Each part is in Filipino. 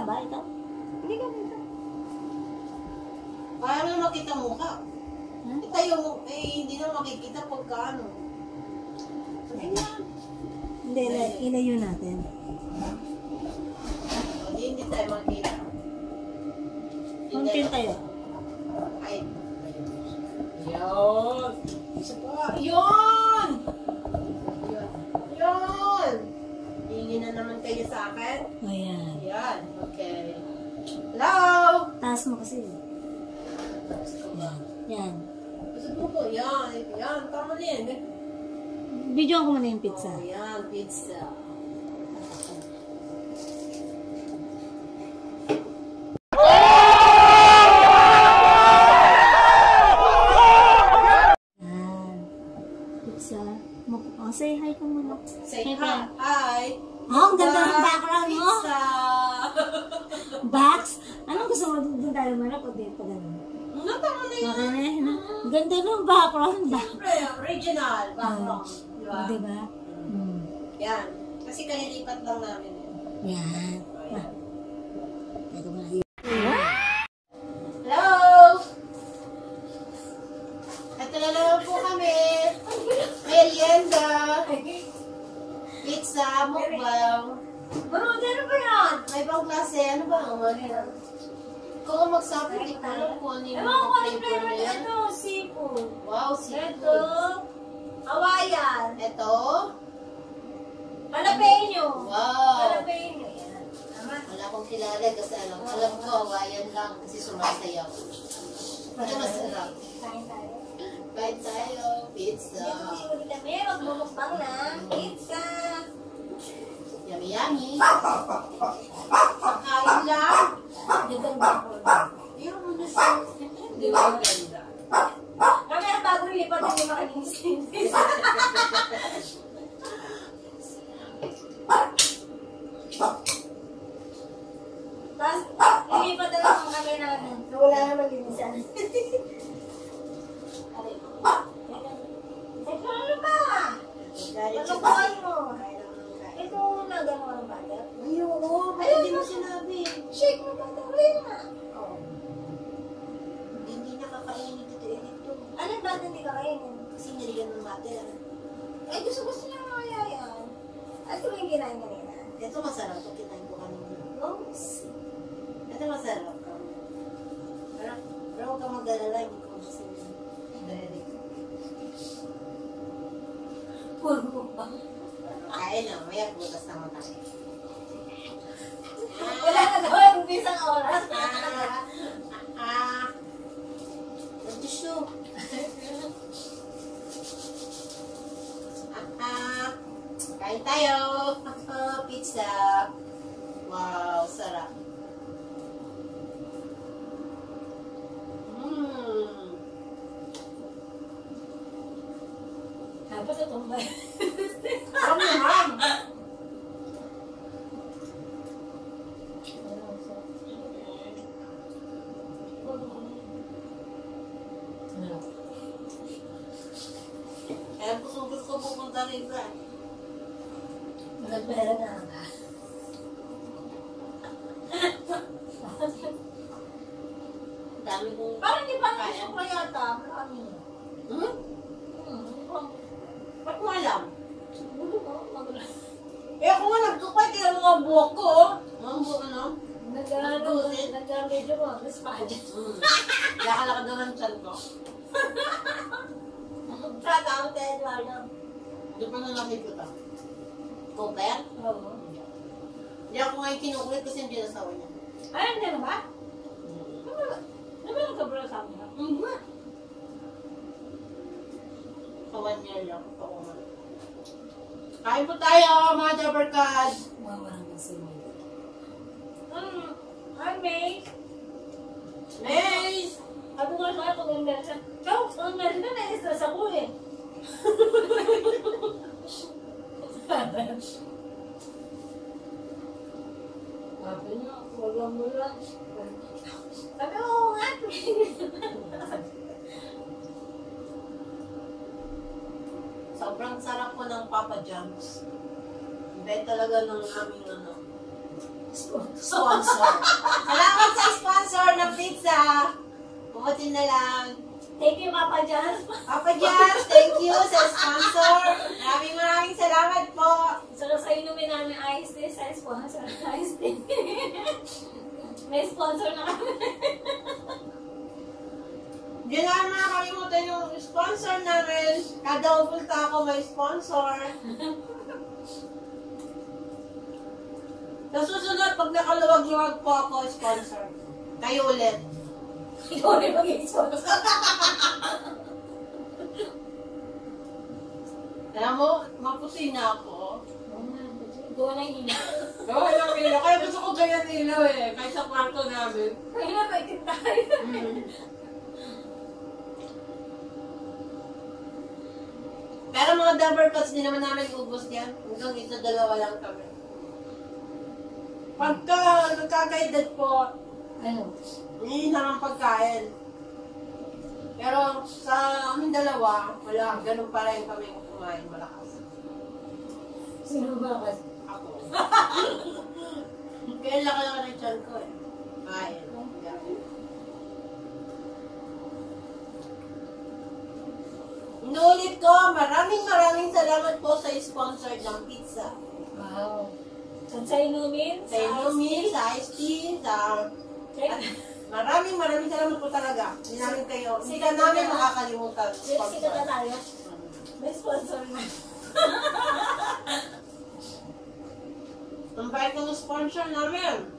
ka ba ito? Hindi ka dito. Paano makita mukha? Hmm? Itayo mo, eh, hindi na makikita pagka ano. Hindi, ila- ilayo natin. Hindi, hindi tayo makita. Konti tayo. Ay. Yun. Isa pa. Yun. Naman kayo sa akin. Ayan. Yan. Okay. Hello! Taas mo kasi. Yan. Yan. Gusto mo po? Yan. Yan. Tama na yan. Video ko muna yung pizza. Oh, yan. Pizza. Yan. Pizza. Mo- Oh, say hi ka muna. Say hi. pa. Hi. Oh, ang ganda ng background mo. Pizza. Box? Anong gusto mo? Doon tayo manap o dito pa ganun? Ano tama na? Baka na yun. ah. Ang Ganda ng background. Ba? Siyempre, original. Background. Di ba? Di ba? Hmm. Yan. Kasi kalilipat lang namin yan. Yan. Ah. Mukbang. Marunong ano ba yan? May ibang klase. Ano ba ang ano yan? Kung magsabi, hindi ko alam kung ano yung ko ano flavor flavor na yan. ito. Seafood. Wow, Ito. seafood. Hawaiian. Ito. Jalapeno. Wow. Tama. Wala akong kilala kasi alam, alam ko, Hawaiian lang kasi sumasayaw. Ano masarap? Kain tayo. Kain tayo, pizza. Hindi kami. Magmumukbang na. Pizza. Yummy, yummy. Kain lang. Gaganda ko. Yung ano siya, hindi ba ganda? Kami ang bago lipat hindi makalinis. Tapos, lilipat na lang kami na ano. Wala na malinisan. Ito ano ba? Galit siya Kalukuhan ng. Ito na gano'n ang bata. Ay, oo, bakit di mo sinabi? Shake mo bata rin na. Oh. Hindi nakakainit ito eh, ito. Ano ba hindi ka kainin? Kasi niligan ng butter. Eh, gusto gusto niya mga yan. At kung yung kinain kanina. Ito masarap, ito kinain ko kanina. Oops. Ito masarap. Pero, pero huwag kang mag-alala, Nagpera na. Kinukulit kasi hindi nasawa niya. Ay, hindi na ba? Ano ba nagkabro sa amin? Mhm. Sa one year lang. Ako nga. Kain po tayo, mga Jabbercad! Mawarang kasi mo. Hmm. Hi, May. Maze! Sabi ko sa akin, kung meron siya. Ikaw, talaga ng aming ano. sponsor. Salamat sa sponsor ng pizza. Bukutin na lang. Thank you, Papa John. Papa Jazz, thank you sa sponsor. Maraming maraming salamat po. Saka sa inumin namin ice tea, sa sponsor ng ice tea. May sponsor na kami. Hindi na nakakalimutan yung sponsor namin. Kada pupunta ako may sponsor. Sa susunod, pag nakaluwag-luwag po ako, sponsor. Kayo ulit. Ikaw rin maging sponsor. Alam mo, mapusi na ako. Ikaw na yung ina. Oo, ilang ilaw. Kaya gusto ko ganyan ilaw eh. Kahit sa kwarto namin. Kaya na, pwede tayo. Pero mga double cuts, di naman namin ubos yan. Hanggang isa, dalawa lang kami. Pagka nagkakaedad po, Ano? hindi naman pagkain. Pero sa aming dalawa, wala, ganun pa rin kami kumain malakas. Sino ba? Ako. Kaya laki lang ng tiyan ko eh. Kain. Inulit ko, maraming maraming salamat po sa sponsor ng pizza. Wow. Saan sa inumin? Sa Indomie, sa iced tea, sa... At maraming maraming salamat po talaga. Hindi namin kayo, hindi ka namin makakalimutan. Sino na tayo? May sponsor na. Ang bait ng sponsor namin.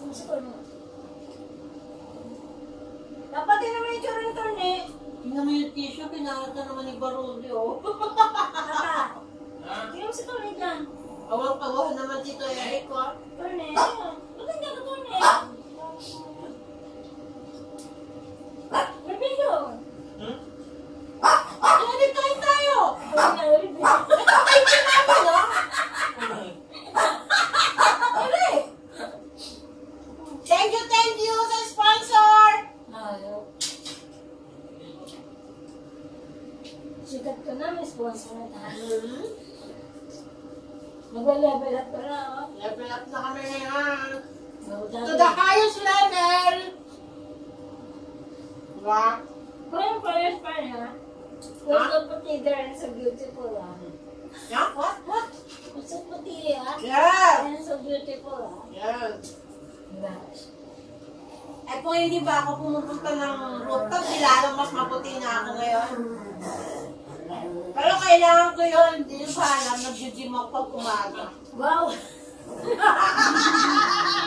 Sponsor mo. Dapat din naman yung tsura nito, ne? Tingnan mo yung tissue, pinakita naman ni Barulio. Tata. Tingnan mo si Tony dyan. Awang-awahan naman dito, Eric. Tony. Ba't hindi ako Tony? May video. Hmm? Tulit kain tayo! Tony na ulit. Ay, sinabi, no? Ulit. Thank you, thank you sa sponsor! Ayaw. Sikat ka na, may sponsor na tayo. Hmm? Mag-level up ka na, oh. Level up na kami ngayon. Oh, To dati- the highest level! Diba? Parang parehas pa niya. Gusto puti din sa beautiful, ah. Yeah, what? What? Gusto puti, ah. Yes! Ayan, so beautiful, ah. Yes. Diba? Eh kung hindi ba ako pumupunta ng rooftop, di lalo mas maputi na ako ngayon. Pero kailangan ko yun, hindi nyo pa alam, nag-gym ako pag umaga. Wow!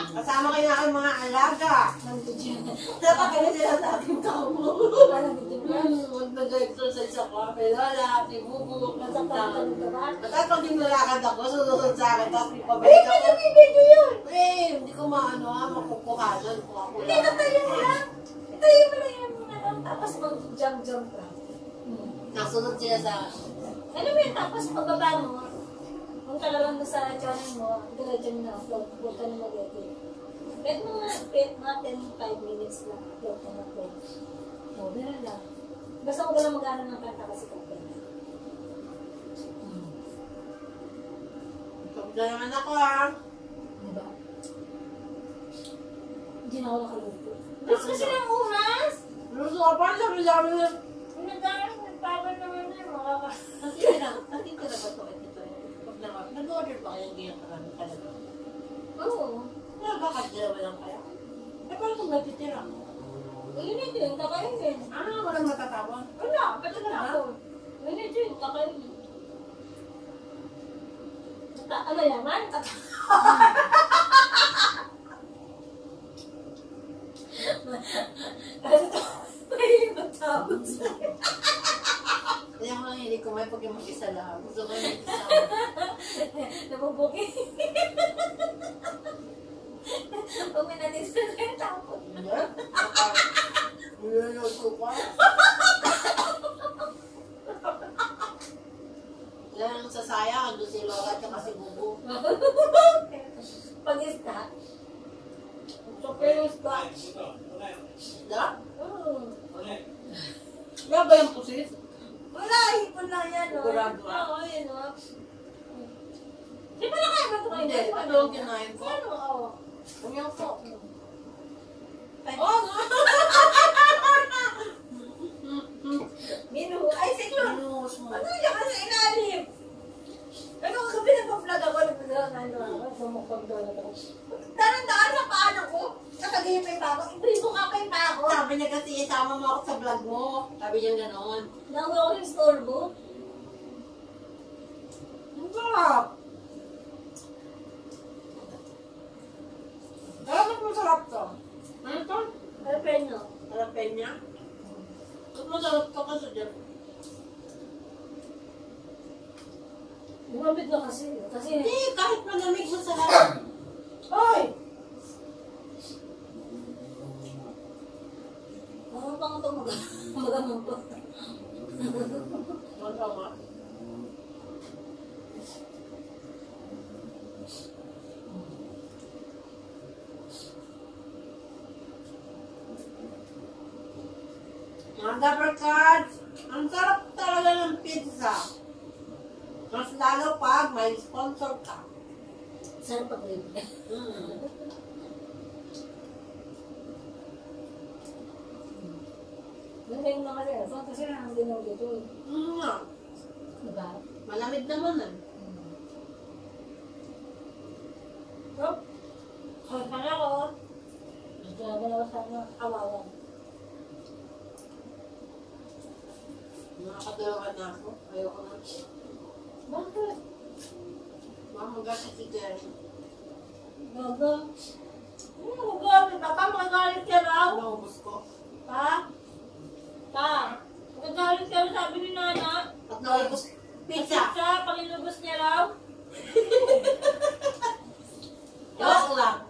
Kasama kayo na mga alaga. Nandun Dapat kayo sila sa ating kaupo. Parang hindi ba? Hmm, Huwag nag-exercise ako. Kay Lola, si Ka? At pag yung nalakad ako, susunod sa akin, tapos ipabalik ako. video yun! Eh, hindi ko maano ha, makukuhanan kung ako Hindi, tatayo mo lang. Itayo mo lang yung tapos mag-jump-jump ka. Nasunod sila sa akin. Ano mo yun, tapos pagbaba mo, kung talagang sa channel mo, diretso na upload, huwag ka na mag-edit. Kahit mga, kahit mga 10, 5 minutes lang, ka na upload. O, meron lang. Basta huwag ka lang mag-ano ng kanta kasi kapag Ito na naman ako ha. Diba? Hindi na ako nakaluto. Mas kasi ng umas! Luso ka pa, sabi-sabi na. Nagdaan, nagpapan naman na, makaka... Natitira, natitira ba ito? Pag na- nag-order ba kayo ganyan karami talaga? Oo. Wala ba kasi dalawa lang kaya? Eh, paano kung natitira? Yun ito yung kakainin. Ah, walang matatawa. Wala, ba't na ako? Yun ito yung kakainin. Naman? Tata. Kasi ito, may sa'yo. Kaya nga hindi ko may pag yung mag-isa lang. Gusto ko yung mag-isa. Nabubuki. Pag may nanisa na yung tapos. Hindi? Baka, niluluto pa. Yan ang sasayang, ando si Lola at saka si Bubu. Pag-ista. Super isda. Isda? Oo. Wala ba yung pusit? Wala, hipon lang yan, no? Sigurado, ah. Oo, yun, no? Di ba ba ito kayo? Hindi, ano ang kinain ko? Ano? Oo. Po? Ay, Oh! Minu. Ay, sige. Minus mo. Ano ka sa ilalim? Pero kagabi nagpa-vlog ako, nag-ano ako, ako. Daran-daan sa paano ko, nakagihipay pa ako, ibribo ka pa yung pa ako. Sabi niya kasi isama mo ako sa vlog mo. Sabi niya gano'n. Nawi ako yung store mo. Ang sarap. Dapat masarap to. Ano to? Ano penyo? Jalapenya? Ba't masarap to kasi dyan? Lumabit na kasi. Kasi, Hindi, kahit malamig masarap. Hoy! ano pang ito mag magamang to? Masama. Mga dabarkads, ang sarap talaga ng pizza. Lalo pag may sponsor ka. Saan pag? Mm. Mga cellphone kasi nandun ako dito. eh. Mm, nga. Diba? Malamig naman eh. So, kaya ka na ako. Grabe na ako sa ano, awawan. Nakakadalawa na ako. Ayoko na. Mamagasat si Jerry. Gaga. Ano mo gabi? Papa, magagalit ka raw? Naubos ko. Pa? Pa? Magagalit ka raw sabi ni Nana? At naubos pizza. Pizza, pag inubos niya raw? Joke lang.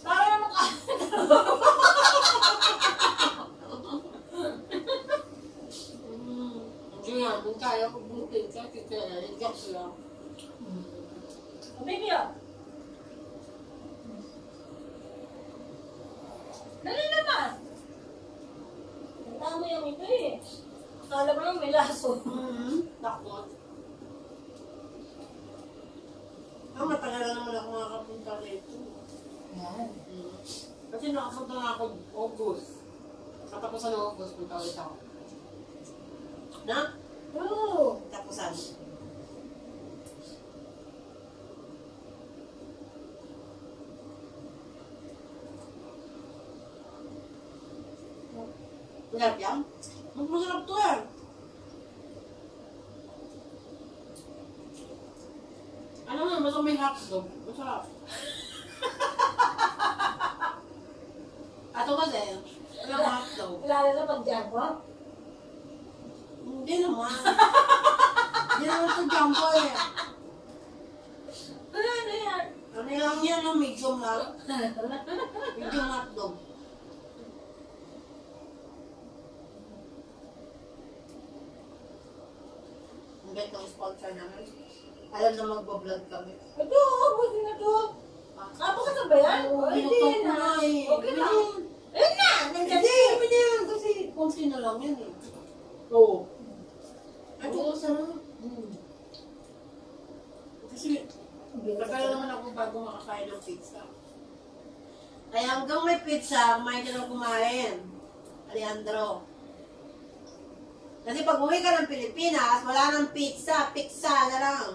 Para naman ka. Mm. Hindi nga, kung kaya ko butin ka, si Jerry. Joke lang. Baby, ah. Dali naman. Tama mo yung ito eh. Akala mo lang may laso. Mm-hmm. Takot. Ah, matagal na naman ako makakapunta rito. Yan. Mm. Kasi nakapunta na ako August. Katapusan ng August, punta ulit ako. Na? Oo. Tapusan. Masarap yan? Mas masarap to eh. Ano nga, mas may hotdog. Masarap. Ato kasi, walang hotdog. Lalo na pag jump mo. Hindi naman. Hindi naman ito jumbo eh. Ano yan? Ano lang yan, no? medium lang. Medium hotdog. Ang bet ng sponsor namin. Alam na magbablog kami. Ito, buti na to. Ah, baka ba yan? Oo, Oh, hindi binuksan ko na. na eh. Okay lang. Ayun. Ayun na! Nandiyan Hindi, kami na yan kasi konti na lang yan eh. Oo. Ito ko sa Hmm. Kasi tagal naman ako bago makakain ng pizza. Kaya hanggang may pizza, kumain ka ng kumain. Alejandro. Kasi pag uwi ka ng Pilipinas, wala nang pizza, pizza na lang.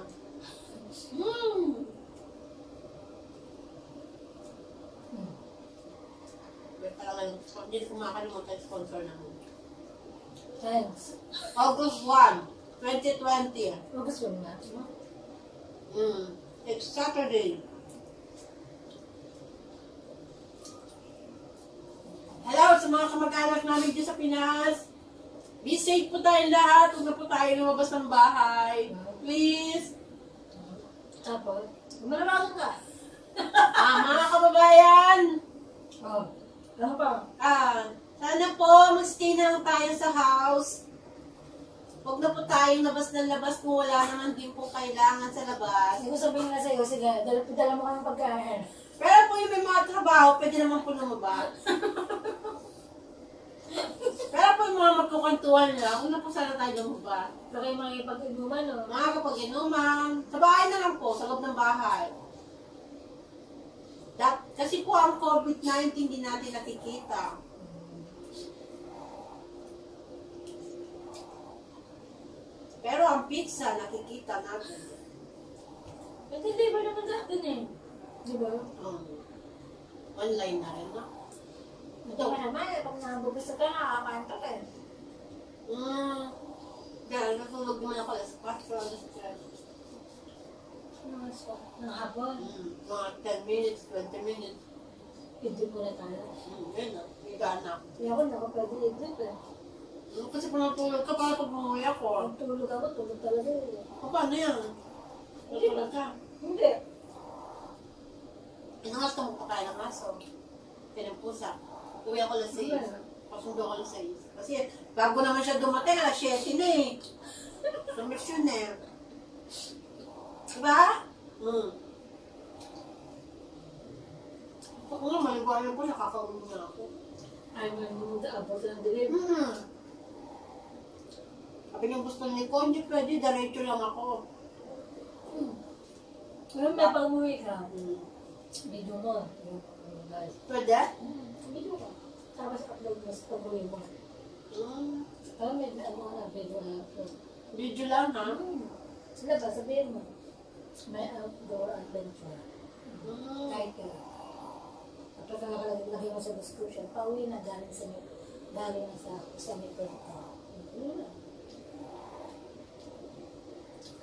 May talagang, hindi kumakalimutan yung sponsor namin. Thanks. August 1, 2020. August yun na. Mm. It's Saturday. Hello sa mga kamag-anak namin dyan sa Pinas. Be safe po tayong lahat. Huwag na po tayo lumabas ng bahay. Please. Tapos, gumalabasan ka. Ah, mga kababayan. Oh. Ano pa? Ah, sana po magstay na lang tayo sa house. Huwag na po tayong labas ng labas kung wala naman din po kailangan sa labas. Hindi ko sabihin na sa'yo, sige, dala, dala mo kami pagkain. Pero po yung may mga trabaho, pwede naman po lumabas. Pero po yung mga magkukantuhan lang, huwag na po sana tayo lumabas. Baka yung mga ipag-inuman, no? Mga kapag inuman, sa bahay na lang po, sa loob ng bahay. Kasi po ang COVID-19 hindi natin nakikita. Pero ang pizza, nakikita natin. Nag-deliver naman sa atin eh. Di ba? Um, online na rin, no? Ito ka naman eh. Pag nabubis ka, nakakanta ka eh. Mm. Dahil natulog naman ako alas 4, alas 3. Mga spot. Ng hapon. Mm. Mga 10 minutes, 20 minutes. Idip mo na tayo. Mm. Yun na, higa na. Hindi ako naka pwede idip eh. Kasi kung natulog ka, para pag umuwi ako. Pag tulog ako, tulog talaga eh. O, paano yan? Natulog ka. Hindi. Anong gusto mo pakain ng aso? Pinagpusa. Uwi ako alas 6. Pasundo ako alas 6. Kasi bago naman siya dumating, alas 7 na eh. Sumisyon eh. Diba? Hmm. Ako nga, maliwanag ko, nakakauwi na ako. Ay, may mga abot ng dilim. Hmm. Sabi niya gusto ni ko, hindi pwede, diretso lang ako. Ngayon may pag-uwi ka. Hmm. Video mo. Yung guys. Video ka. Tapos upload mo sa pag-uwi mo. Hmm. Pero may ano na video na upload. Video lang ha? Hmm. Sila ba, sabihin mo. May outdoor adventure. Hmm. Kahit ka. Kapag ka nakalagay mo sa description, pauwi na galing sa galing na sa sa may kwento. Yun lang.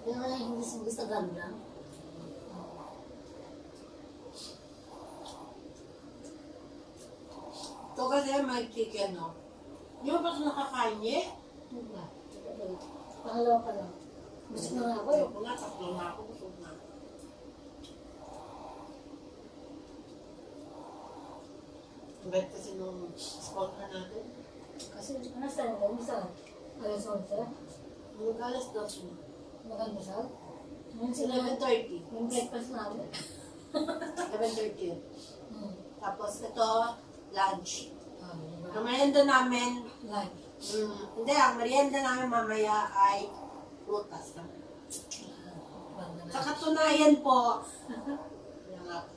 Kaya nga lang hindi gusto gano'n lang. Ito kasi may chicken, no? Di ba ba ito nakakain niya? Ano ba? Pangalawa pa lang. Gusto na nga ako eh. Ayoko na, tatlo na ako. Busog na. Ang bait kasi nung sponsor natin. Kasi ano saan ka? Ano saan? Alas 11? Mga alas dos na. Sila 11.30. yung breakfast namin. 11.30. Hmm. Tapos ito, lunch. Ang merienda namin, Lunch. mm, hindi, ang merienda namin mamaya ay prutas. Sa katunayan po, yan nga po,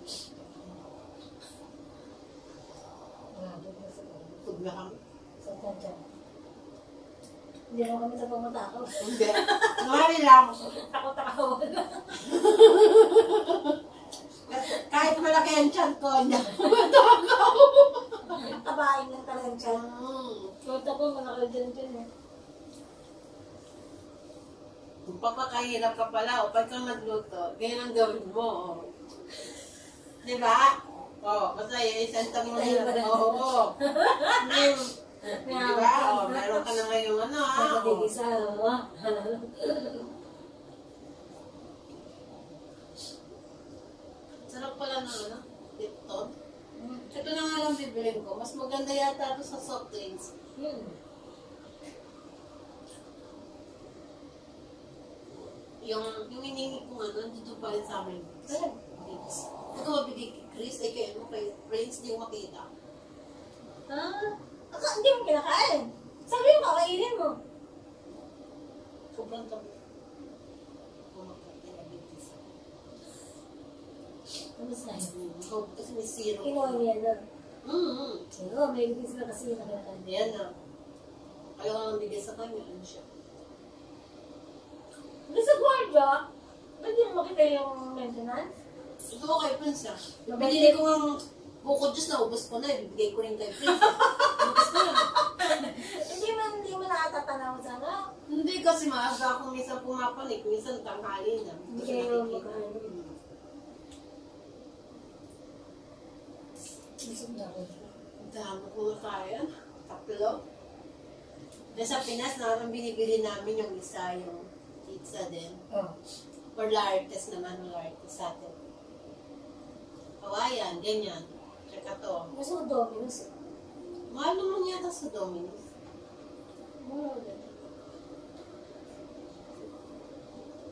Wala, doon na sa tug na kami. Hindi naman kami sa pumatakaw. Hindi. Kunwari lang, Takot-takaw. kahit malaki ang tiyan ko, niya. Tabain lang talagang tiyan. Mm. Kung ako, malaki dyan dyan eh. Kung papakahirap ka pala, o pag kang nagluto, ganyan ang gawin mo. oh. Di ba? Oo, oh, masaya, isang tanong mo na. na? Oo, oo. Hmm. Di ba? Oh, meron ka na ngayong ano, ah. Nagigisa, oo. Sarap pala ng ano, Lipton. Ito nga bibilin ko. Mas maganda yata ito sa soft drinks. Hmm. Yung, yung inihingi kong ano, dito pa rin sa amin. Drinks. Ito mabigay kay Chris, ay kay ano, kay Prince, di ko makita. Ah, ako, hindi mo kinakain. Sabi mo, kakainin mo. Sobrang na yun. Oh, kasi may syrup. Kinuha niya na. Oo, may ibig sila kasi yung nakakain. Ayan na. Ayaw ka nang bigay sa kanya. Ano siya? Hindi sa gwardiya, ba't mo makita yung maintenance? Ito ko kay Prince ah. Binili ko ng buko juice na ubos ko na. eh. Bibigay ko rin kay Prince. ubos ko na. Hindi man, hindi mo nakatatanaw sa ano. Hindi kasi maaga akong minsan pumapanik. Minsan tanghali na. Hindi kayo nakikita. magkaano. Mm. Busog na ako. Dami ko na kaya. Tatlo. Dahil sa Pinas, naman binibili namin yung isa, yung pizza din. Oh. Or Lartes naman, Lartes sa atin. Hawaiian, ganyan. Tsaka to. Gusto ko Domino's. Mahal naman yata sa Domino's. Mura ulit.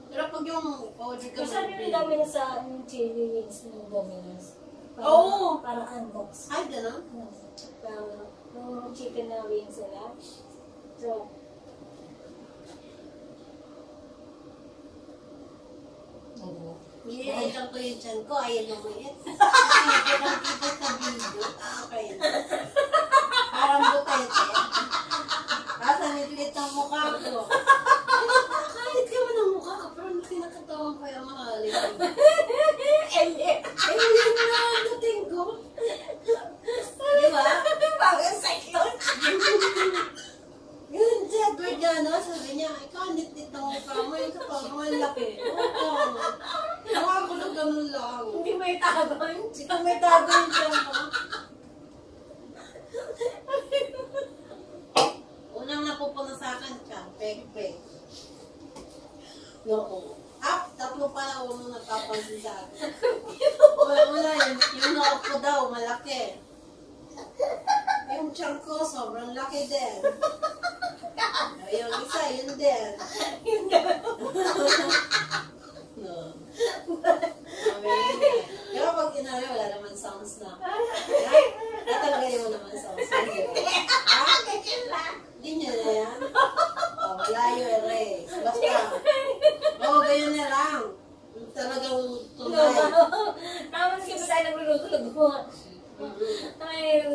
Pero pag yung order ka Kasi sabi ni Domino's sa yung chili wings ng Domino's. Oo. Parang unbox. Ay, gano'n? Parang yung chicken na wings nila. So? Nililitan ko yung chan ko, ayun lumayit. Kasi kitang-kita sa video. Okay na. Parang butete. Tapos nililit ang mukha ko. Kahit ka man ang mukha ko, pero tinakatawan ko yung mahalin. Hindi. Eh, hindi mo na ang dating ko. Di ba? Parang cyclone. Yun, si Edward Gano, sabi niya, ikaw, nit-nit ang mukha mo, yung kapag mo ang laki. Oo. Mukha ko na ganun lang. Hindi may tagon. Ito may tago yung tiyan ko. Unang napupuna sa akin siya, peg-peg. Noo. Ah, tatlo pala unang nagpapansin sa akin. Una, una yun, yung noo ko daw, malaki. Yung tiyan ko, sobrang laki din. Yung isa, yun din. No. Sabi niya, di ba pag inawi, wala naman sounds na. Ha? Tatanggalin mo naman sounds na. di ba? Ha? Hindi niya na yan. Oh, wala yung erase. Basta, oo, ganyan na lang. Talagang tunay. Tapos kasi tayo nagluluto-luto. Ay,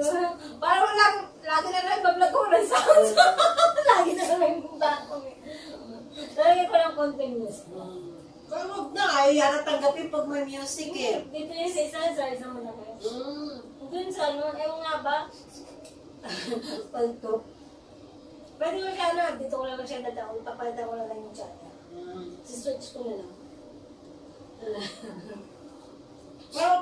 parang lang, lagi na lang bablog ko ng sounds. lagi na lang yung bago. Lagi ko lang continuous. Mm. Pero wag na, ayaw yata tanggapin pag may music eh. Dito yung sa isa, sa isa mo na kayo. Mm. Doon sa ano, ewan nga ba? Pagto. Pwede mo siya ano, dito ko lang siya dadaan, papalitan ko lang lang yung chat. Mm. Si-switch ko na lang. Pero,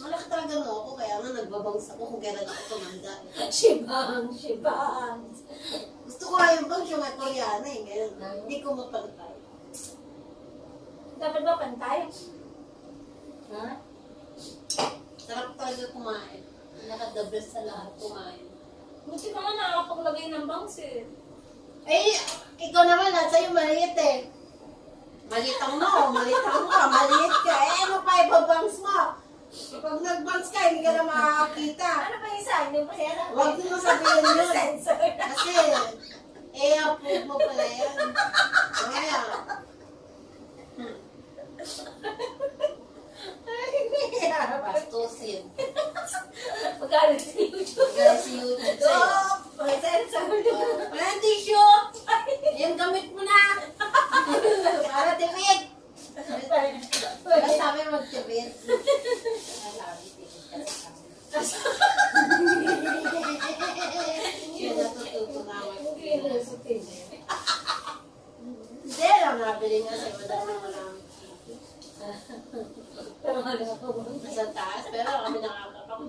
malaki talaga no ako, kaya nga nagbabangs ako kung kailan ako tumanda. Shibang, shibang. Gusto ko nga yung bangs yung may koreana eh, ngayon. Hindi ko mapantay. Dapat ba pantay? Ha? Sarap talaga kumain. Naka-the best sa lahat kumain. Buti ka nga nakakapaglagay ng bangs eh. Eh, ikaw naman, nasa yung maliit eh. Maliit ang mo, maliit ang mo, maliit ka. Eh, ano pa ibabangs mo? Pag nag-bangs ka, hindi ka na makakita. Ano ba yung isa? Hindi mo kasi alam. Huwag mo sabihin yun. Kasi, eh, approve mo pala yan. Kaya, bastusin. Magkano sa YouTube? Kaya si YouTube sa'yo. Oh, may sensor. Wala tissue! Yung gamit mo na! Para tipid! Diba sabi mag-tipid? Yun natututo naman. Hindi na sutin. Hindi lang nabili nga sa madam na maraming Pero ano ako. Nasa taas, pero kami nakaka ako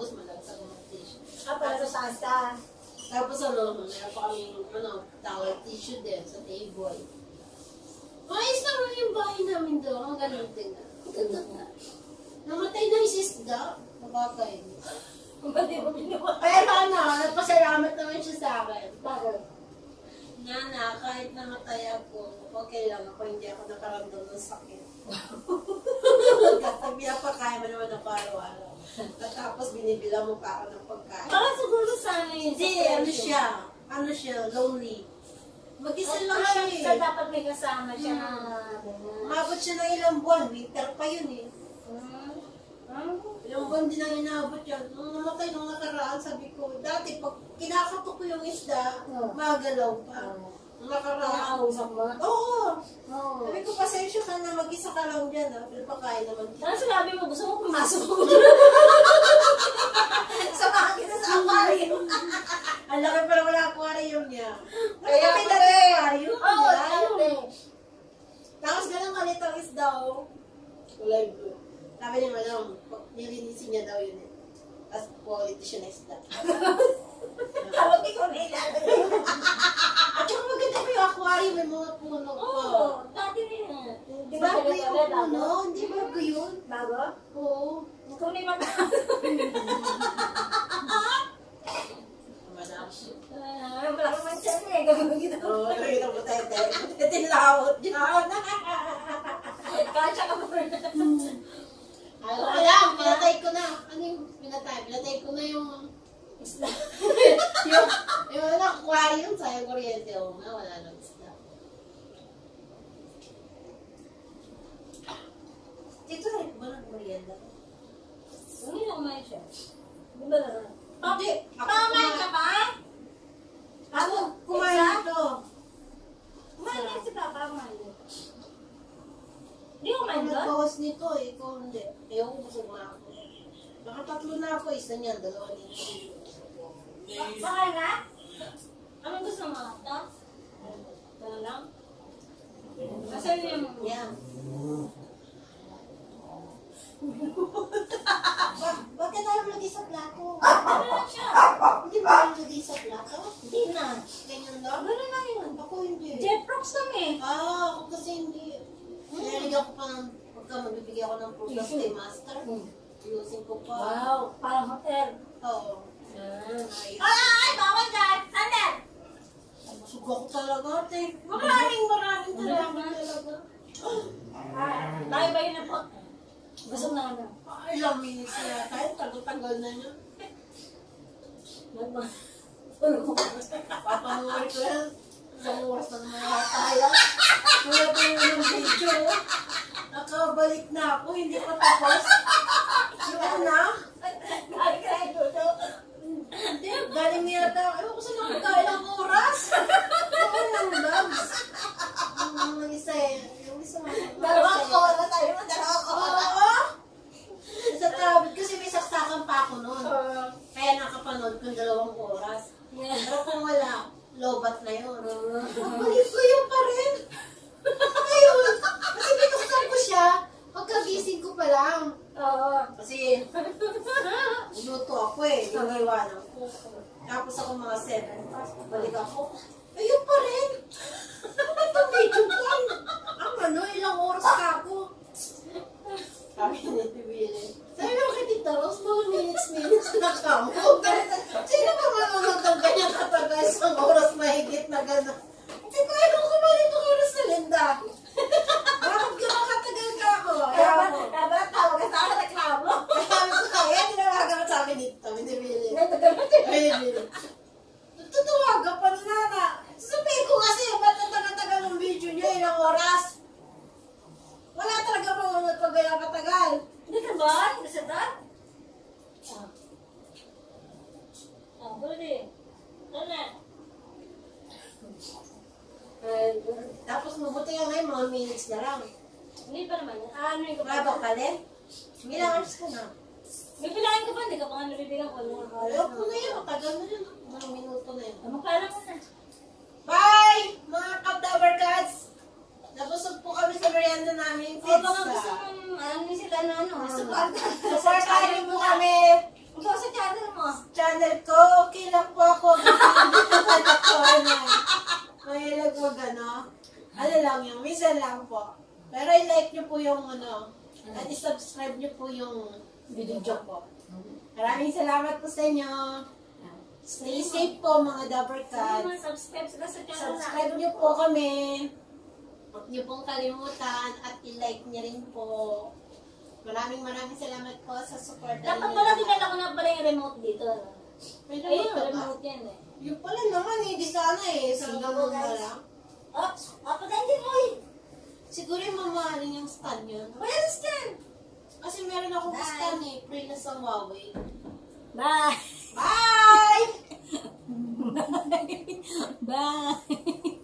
nakakaubos malagsak ng tissue. Ah, para sa pasta. Tapos ano, meron pa kami ano, towel tissue din sa table. Ayos naman yung bahay namin doon. Ang galing din na. Ganda nga. Namatay na yung sisda. Nabagay. Ba't di mo ginawa? Pero ano, nagpasalamat naman siya sa akin. Bakit? Nana, kahit namatay ako, okay lang ako, hindi ako nakaramdam ng sakit. Kasi pinapakain mo naman ako araw-araw. At tapos binibila mo pa ako ng pagkain. Baka siguro sana yun. Hindi, ano siya, ano siya, lonely. Mag-isa lang siya eh. So, dapat may kasama siya na Hmm. Umabot siya ng ilang buwan, winter pa yun eh. Hmm? Hmm? Ilang buwan din ang inaabot yan. Nung namatay nung nakaraan, sabi ko, dati pag kinakatok ko yung isda, Oh. magalaw pa. Nakaraan, Nakakausap mo? oo. Oo. Sabi ko, pasensya ka na, mag-isa ka lang dyan ah. Pero pakain naman. Ano sinabi mo? Gusto mo pumasok mo? Samahan kita sa aquarium. Ang laki pa naman ang aquarium niya. Kaya pala pala eh. aquarium Oo, niya. dati. Tapos ganun kalit ang isda, oh. Kulay blue. Sabi niya, madam, nilinisin niya daw yun eh. Tapos quality siya na isda. Tawag ikaw na ilalagay. At saka maganda pa yung aquarium, may mga puno pa. Oo, dati rin. Di ba Bago yung puno, hindi bago yun. Bago? Oo. Ikaw na yung. Madam. Ah, wala ka man siya eh. Gagawin kita. Oo, nakita mo tayo. Tinlawot dyan. Kasha ka pa alam, pinatay ko na. Ano yung pinatay? Pinatay ko na yung Isla. Yung, yung ano, aquarium, sayang kuryente. Oo nga, wala nang isda. Tito Ray, ba nag-merienda? Hindi na kumain siya. Di ba na? Hindi. Ako Kumain ka ba? Ako, kumain ito. Kumain na si Papa, kumain na. Hindi kumain doon? nagbawas nito eh. Ikaw hindi. Ayaw ko busog na ako. Nakatatlo na ako. Isa niyan, dalawa nito. Baka na? Anong gusto mo? Ito? Ito lang? Asan yung... Yan. Ba- Bakit tayo lagi sa plato? Hindi ba tayo lagi sa plato? Hindi na. Ganyan lang? Gano'n lang yun. Ako hindi. Lang eh. Ah, ako kasi hindi. Nilagyan ko pa ng, pagka magbibigay ako ng kay Master, ayusin ko pa. Wow, parang hotel. Oo. Ay, ay, bawal dyan! Sandal! Busog ako talaga, te. Maraming maraming talaga. Tayo ba yun na po? Gusto na ano? Ah, ilang minutes na tayo, tagal-tagal na niya. Nagma. Papanuwi ko yan. Isang oras na naman tayo. Wala pa yun ng video. Nakabalik na ako, hindi pa tapos. Yung una, Ay, kaya ito. Hindi, galing niya yata. Ewan ko sa nakakailang oras. Yung unang vlogs. Yung isa eh. Yung isa Dalawang oras tayo mo, dalawang oras. Oo. Sa tablet kasi may saksakan pa ako noon. Kaya nakapanood ko dalawang oras. Pero kung wala, lobat na yun. Balik ko yun pa rin. Ayun. Kasi binuksan ko siya. Pagkagising ko pa lang. Oo. Kasi, luto ako eh. Iniwanan ko. Tapos ako mga 7. Tapos balik ako. Ayun pa rin. Ano itong video ko? Ang ano, ilang oras ka ako. Sabi ni Tibili. Sabi mo kay Tita Rose, mga minutes-minutes na ka mo. Sino ba manonood ng ganyan katagal isang oras mahigit na gano'n? Hindi ko alam kung bakit ang oras na Linda. Bakit gano'n katagal ka ako? Dapat tawag ka sa akin, reklamo. Kaya, tinawagan ko sabi ni Sabi ni Billy. Sabi ni Billy. Tutuwagan pa ni Nana. Sabihin ko kasi, ba't ang tagal-tagal ng video niya, ilang oras? Wala talaga manonood pag ganyan katagal. Hindi ka ba? Gusto ka? Ah. Ah, pwede. Ano na? Ay, Tapos mabuti nga ngayon, mga minutes na lang. Hindi pa naman. Ah, ano yung Mabak ka din? Ilang hours ka na? May pilahan ka ba? Hindi ka pa nga nabibigyan ko. Ano Ayaw ko na yun, matagal na yun. Mga minuto na yun. Magkaalam mo na. Bye! Mga Kaptower Cats! Nabusog po kami sa merienda namin. O, baka gusto Pizza. mong, ano sila na ano. Support. Supportahan niyo po kami. Ikaw sa channel mo. Channel ko, okay lang po ako. Hindi ko sa ano. Mahilag mo gano. Ano lang yun, minsan lang po. Pero i-like niyo po yung ano, at i-subscribe niyo po yung video ko. Maraming salamat po sa inyo. Stay safe po mga Dabber mo, Cats. subscribe sila sa channel. Subscribe niyo po kami. Huwag niyo pong kalimutan at i-like niyo rin po. Maraming maraming salamat po sa support. Dapat pala dinala ko na pala yung remote dito. May Ayun, remote yan eh. Yung pala naman eh, di sana eh. Sa po, na lang. Oh, oh, patayin mo eh. Siguro yung mamahalin yung stand yun. Where is that? Kasi meron akong Bye. stand eh, free na sa Huawei. Bye. Bye! Bye.